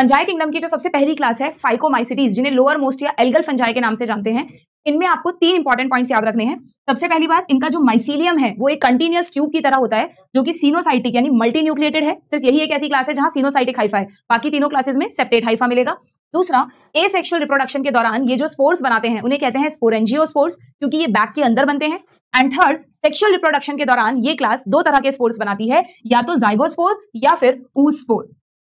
Fungi kingdom की जो सबसे पहली क्लास है फाइकोमाइसिटीज जिन्हें लोअर मोस्ट या एल्गल फंजाई के नाम से जानते हैं, इनमें आपको तीन इंपॉर्टेंट पॉइंट्स याद रखने हैं। सबसे पहली बात, इनका जो माइसिलियम है, वो एक कंटिन्यूस ट्यूब की तरह होता है, जो कि सीनोसाइटिक यानी मल्टी न्यूक्लिएटेड है। सिर्फ़ यही एक ऐसी क्लास है जहाँ सीनोसाइटिक हाइफा है। बाकी तीनों क्लासेस में सेप्टेट हाइफा मिलेगा। दूसरा ए सेक्शुअल रिप्रोडक्शन के दौरान ये जो स्पोर्स बनाते हैं, उन्हें कहते हैं स्पोरेंजियो स्पोर्स क्योंकि ये बैक के अंदर बनते हैं। एंड थर्ड सेक्शुअल रिप्रोडक्शन के दौरान ये क्लास दो तरह के स्पोर्स बनाती है, या तो जाइगोस्पोर या फिर ऊस्पोर।